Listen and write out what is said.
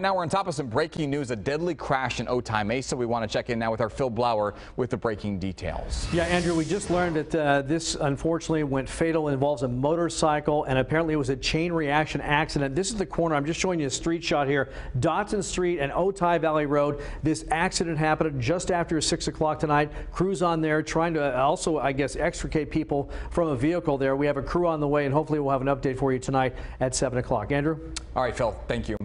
Now we're on top of some breaking news, a deadly crash in Otay Mesa. We want to check in now with our Phil Blauer with the breaking details. Yeah, Andrew, we just learned that uh, this unfortunately went fatal. It involves a motorcycle, and apparently it was a chain reaction accident. This is the corner. I'm just showing you a street shot here. Datsun Street and Otay Valley Road. This accident happened just after 6 o'clock tonight. Crews on there trying to uh, also, I guess, extricate people from a vehicle there. We have a crew on the way, and hopefully we'll have an update for you tonight at 7 o'clock. Andrew? All right, Phil, thank you.